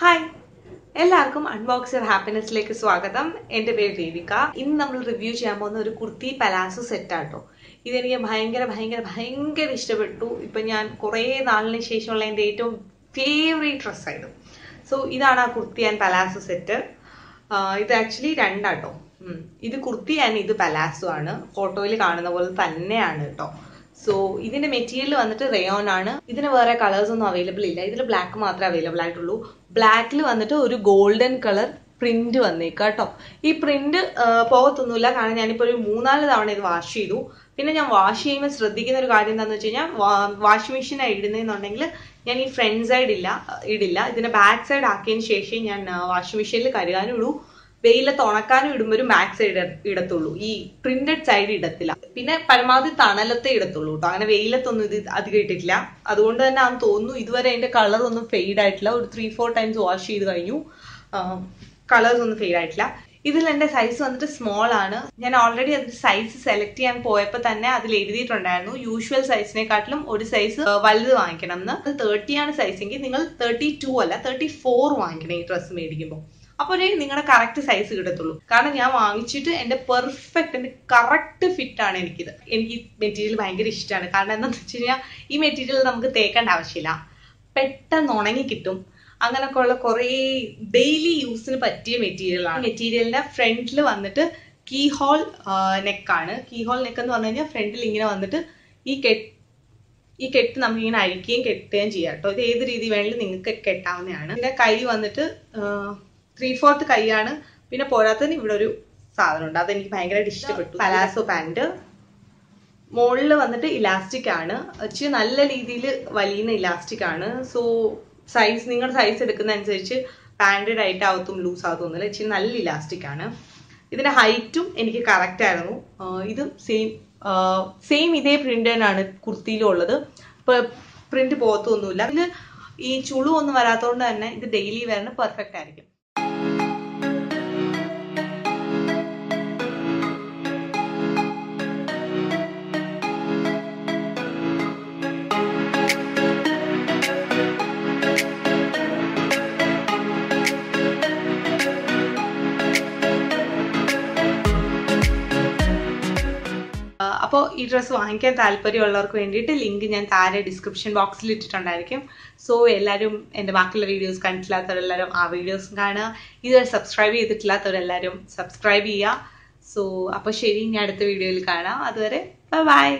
Hi എല്ലാവർക്കും അൺബോക്സർ ഹാപ്പിനെസ്സിലേക്ക് സ്വാഗതം. എന്റെ പേര് ദേവിക ഇന്ന് നമ്മൾ റിവ്യൂ ചെയ്യാൻ പോകുന്ന ഒരു കുർത്തി പലാസോ സെറ്റാട്ടോ ഇതെനിക്ക് ഭയങ്കര ഭയങ്കര ഭയങ്കര ഇഷ്ടപ്പെട്ടു. ഇപ്പം ഞാൻ കുറേ നാളിന് ശേഷമുള്ള എന്റെ ഏറ്റവും ഫേവറേറ്റ് ഡ്രസ്സായിരുന്നു സോ ഇതാണ് ആ കുർത്തി ആൻഡ് പലാസോ സെറ്റ് ഇത് ആക്ച്വലി രണ്ടാട്ടോ. ഇത് കുർത്തി ആൻഡ് ഇത് പലാസോ ആണ്. ഫോട്ടോയിൽ കാണുന്ന പോലെ തന്നെയാണ് കേട്ടോ സോ ഇതിന്റെ മെറ്റീരിയൽ വന്നിട്ട് റയോൺ ആണ്. ഇതിന് വേറെ കളേഴ്സ് ഒന്നും അവൈലബിൾ ഇല്ല. ഇതിൽ ബ്ലാക്ക് മാത്രമേ അവൈലബിൾ ആയിട്ടുള്ളൂ. ബ്ലാക്കിൽ വന്നിട്ട് ഒരു ഗോൾഡൻ കളർ പ്രിന്റ് വന്നേക്കാം കേട്ടോ ഈ പ്രിന്റ് പോകത്തൊന്നുമില്ല. കാരണം ഞാനിപ്പോൾ ഒരു മൂന്നാൽ തവണ ഇത് വാഷ് ചെയ്തു. പിന്നെ ഞാൻ വാഷ് ചെയ്യുമ്പോൾ ശ്രദ്ധിക്കുന്ന ഒരു കാര്യം എന്താണെന്ന് വെച്ച് കഴിഞ്ഞാൽ വാഷിംഗ് മെഷീനായി ഇടുന്നതെന്നുണ്ടെങ്കിൽ ഞാൻ ഈ ഫ്രണ്ട് സൈഡ് ഇല്ല ഇടില്ല. ഇതിന്റെ ബാക്ക് സൈഡ് ആക്കിയതിന് ശേഷം ഞാൻ വാഷിംഗ് മെഷീനിൽ കരുകാനുള്ളൂ വെയിലത്ത് ഉണക്കാനും ഇടുമ്പോൾ ഒരു മാക് സൈഡ് ഇടത്തുള്ളൂ. ഈ പ്രിന്റഡ് സൈഡ് ഇടത്തില്ല. പിന്നെ പരമാവധി തണലത്തെ ഇടത്തുള്ളൂ കേട്ടോ അങ്ങനെ വെയിലത്തൊന്നും ഇത് അധികം ഇട്ടിട്ടില്ല. അതുകൊണ്ട് തന്നെ ആണെന്ന് തോന്നുന്നു ഇതുവരെ അതിന്റെ കളർ ഒന്നും ഫെയ്ഡ് ആയിട്ടില്ല. ഒരു ത്രീ ഫോർ ടൈംസ് വാഷ് ചെയ്ത് കഴിഞ്ഞു. കളേഴ്സ് ഒന്നും ഫെയ്ഡ് ആയിട്ടില്ല. ഇതിൽ എന്റെ സൈസ് വന്നിട്ട് സ്മോൾ ആണ്. ഞാൻ ഓൾറെഡി അതിന്റെ സൈസ് സെലക്ട് ചെയ്യാൻ പോയപ്പോൾ തന്നെ അതിൽ എഴുതിയിട്ടുണ്ടായിരുന്നു. യൂഷ്വൽ സൈസിനെക്കാട്ടിലും ഒരു സൈസ് വലുത് വാങ്ങിക്കണം എന്ന്. തേർട്ടി ആണ് സൈസ് എങ്കിൽ നിങ്ങൾ തേർട്ടി ടു അല്ല തേർട്ടി ഫോർ വാങ്ങിക്കണം ഈ ഡ്രസ്സ് മേടിക്കുമ്പോൾ അപ്പോഴേ നിങ്ങളുടെ കറക്റ്റ് സൈസ് കിട്ടത്തുള്ളൂ. കാരണം ഞാൻ വാങ്ങിച്ചിട്ട് എന്റെ പെർഫെക്റ്റ് എന്റെ കറക്റ്റ് ഫിറ്റ് ആണ് എനിക്കിത്. എനിക്ക് ഈ മെറ്റീരിയൽ ഭയങ്കര ഇഷ്ടമാണ് കാരണം എന്താണെന്ന് വെച്ച് കഴിഞ്ഞാൽ ഈ മെറ്റീരിയൽ നമുക്ക് തേക്കേണ്ട ആവശ്യമില്ല. പെട്ടെന്ന് ഉണങ്ങി കിട്ടും. അങ്ങനൊക്കെ ഉള്ള കുറേ ഡെയിലി യൂസിന് പറ്റിയ മെറ്റീരിയലാണ് മെറ്റീരിയലിന്റെ ഫ്രണ്ടിൽ വന്നിട്ട് കീ ഹോൾ നെക്കാണ് കീ ഹോൾ നെക്ക് എന്ന് പറഞ്ഞു കഴിഞ്ഞാൽ ഫ്രണ്ടിൽ ഇങ്ങനെ വന്നിട്ട് ഈ കെട്ട് ഈ കെട്ട് നമുക്ക് ഇങ്ങനെ അഴിക്കുകയും കെട്ടുകയും ചെയ്യാം കേട്ടോ. ഇത് ഏത് രീതി വേണമെങ്കിലും നിങ്ങൾക്ക് കെട്ടാവുന്നതാണ്. ഇതിന്റെ കൈ വന്നിട്ട് ത്രീ ഫോർത്ത് കൈയാണ്. പിന്നെ പോരാത്തതിന് ഇവിടെ ഒരു സാധനം ഉണ്ട് അതെനിക്ക് ഭയങ്കരമായിട്ട് ഇഷ്ടപ്പെട്ടു. പലാസോ പാന്റ് മുകളിൽ വന്നിട്ട് ഇലാസ്റ്റിക് ആണ്. ഇച്ചിരി നല്ല രീതിയിൽ വലിയുന്ന ഇലാസ്റ്റിക് ആണ്. സോ സൈസ് നിങ്ങളുടെ സൈസ് എടുക്കുന്ന അനുസരിച്ച് പാന്റ് ടൈറ്റ് ആവത്തും ലൂസ് ആവത്തൊന്നുമില്ല ഇച്ചിരി നല്ല ഇലാസ്റ്റിക് ആണ്. ഇതിന്റെ ഹൈറ്റും എനിക്ക് കറക്റ്റ് ആയിരുന്നു. ഇത് സെയിം സെയിം ഇതേ പ്രിന്റ് തന്നെയാണ് കുർത്തിയിലും ഉള്ളത്. പ്രിന്റ് പോകത്തൊന്നുമില്ല. ഇതിൽ ഈ ചുളു ഒന്നും വരാത്തതുകൊണ്ട് തന്നെ ഇത് ഡെയിലി വരണ പെർഫെക്റ്റ് ആയിരിക്കും. അപ്പോൾ ഈ ഡ്രസ്സ് വാങ്ങിക്കാൻ താല്പര്യമുള്ളവർക്ക് വേണ്ടിയിട്ട് ലിങ്ക് ഞാൻ താഴെ ഡിസ്ക്രിപ്ഷൻ ബോക്സിൽ ഇട്ടിട്ടുണ്ടായിരിക്കും. സോ എല്ലാവരും എന്റെ ബാക്കിയുള്ള വീഡിയോസ് കണ്ടിട്ടില്ലാത്തവരെല്ലാവരും ആ വീഡിയോസും കാണുക. ഇതുവരെ സബ്സ്ക്രൈബ് ചെയ്തിട്ടില്ലാത്തവരെല്ലാവരും സബ്സ്ക്രൈബ് ചെയ്യുക. സോ അപ്പോൾ ശരി ഞാൻ അടുത്ത വീഡിയോയിൽ കാണാം. അതുവരെ ബൈ